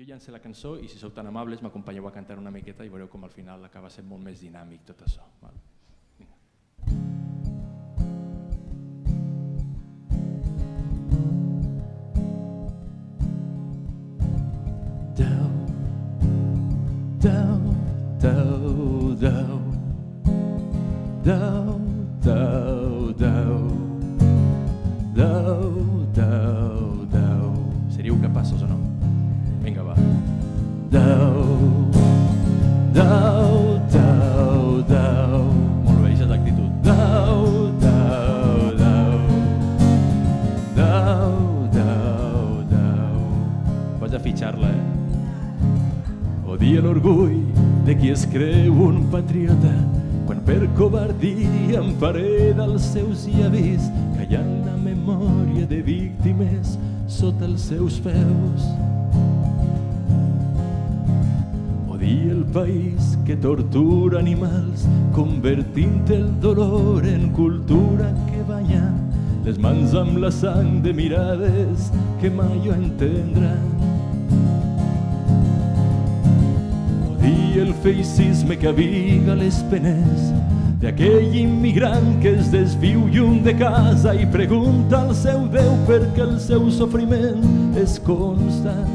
Jo llancé la cançó i si sou tan amables m'acompanyeu a cantar una miqueta i veureu com al final acaba sent molt més dinàmic tot això. Val? Down, down, down, down, down. Vaig a fitxar-la, eh? Odia l'orgull de qui es creu un patriota quan per covardia empareda els seus llavis callant la memòria de víctimes sota els seus peus. Odia el país que tortura animals convertint el dolor en cultura que banya les mans amb la sang de mirades que mai ho entendran. El feixisme que aviga les penes d'aquell immigrant que es desviu lluny de casa i pregunta al seu Déu perquè el seu sofriment és constant.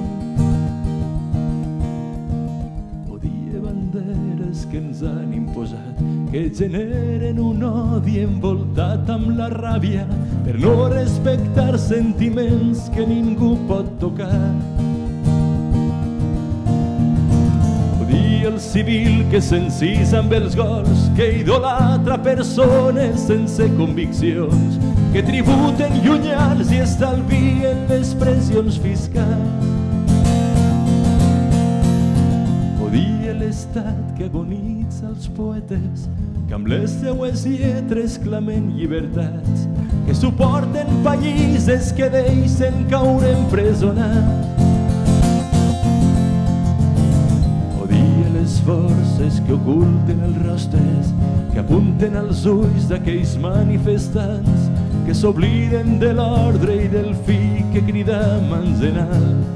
Odia banderes que ens han imposat que generen un odi envoltat amb la ràbia per no respectar sentiments que ningú pot tocar. Civil que s'encisa amb els gols, que idolatra persones sense conviccions, que tributen llunyans i estalvien les pressions fiscals. Odia l'estat que agonitza els poetes, que amb les seues lletres clamen llibertats, que suporten països que deixen caure empresonats. Forces que oculten els rostres, que apunten als ulls d'aquells manifestants, que s'obliden de l'ordre i del fi que crida mans en alt.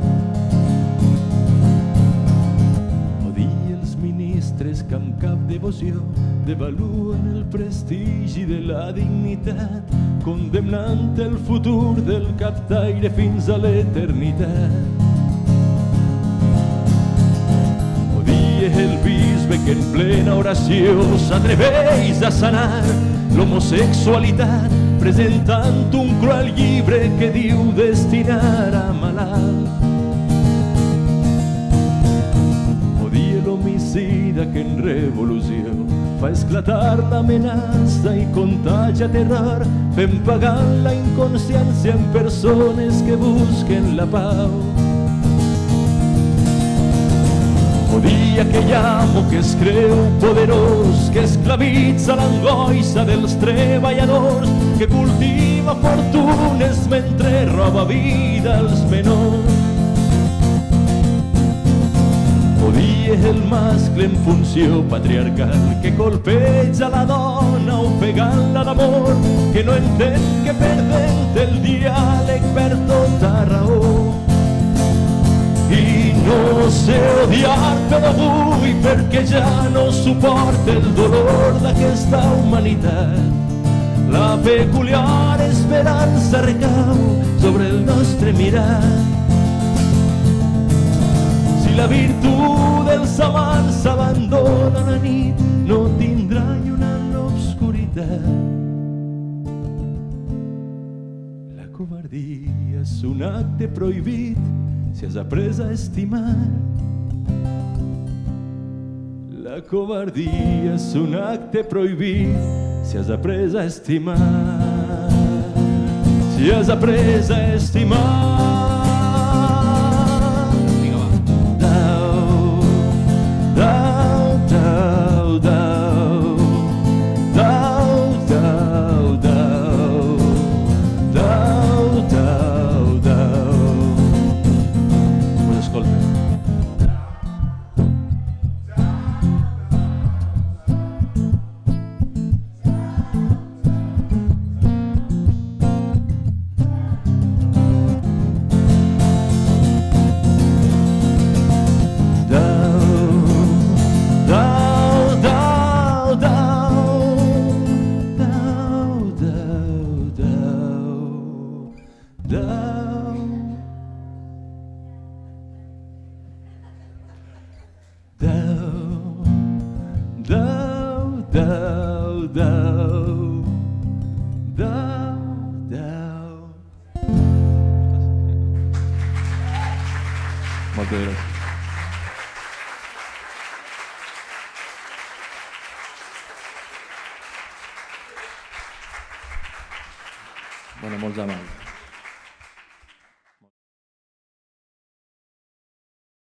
Els ministres que amb cap devoció devaluen el prestigi de la dignitat, condemnant el futur del captaire fins a l'eternitat. El bisbe que en plena oració s'atreveix a sanar l'homosexualitat presentant un cruel llibre que diu destinar a malalt. Odia l'homicida que en revolució fa esclatar l'amenaça i contagia terror fent pagar la inconsciència en persones que busquen la pau. Odia aquell amo que es creu poderós, que esclavitza l'angoixa dels treballadors, que cultiva fortunes mentre roba vida als menors. Odia el mascle en funció patriarcal que colpeja la dona ofegant-la d'amor, que no entén que perdent el diàleg per tota raó. No sé odiar però avui perquè ja no suporta el dolor d'aquesta humanitat. La peculiar esperança recau sobre el nostre mirat. Si la virtut dels amants s'abandona la nit, no tindrà lluna en l'obscuritat. La covardia és un acte prohibit si has après a estimar. La covardia és un acte prohibit si has après a estimar. Si has après a estimar. down, down. Madeira. Buenas.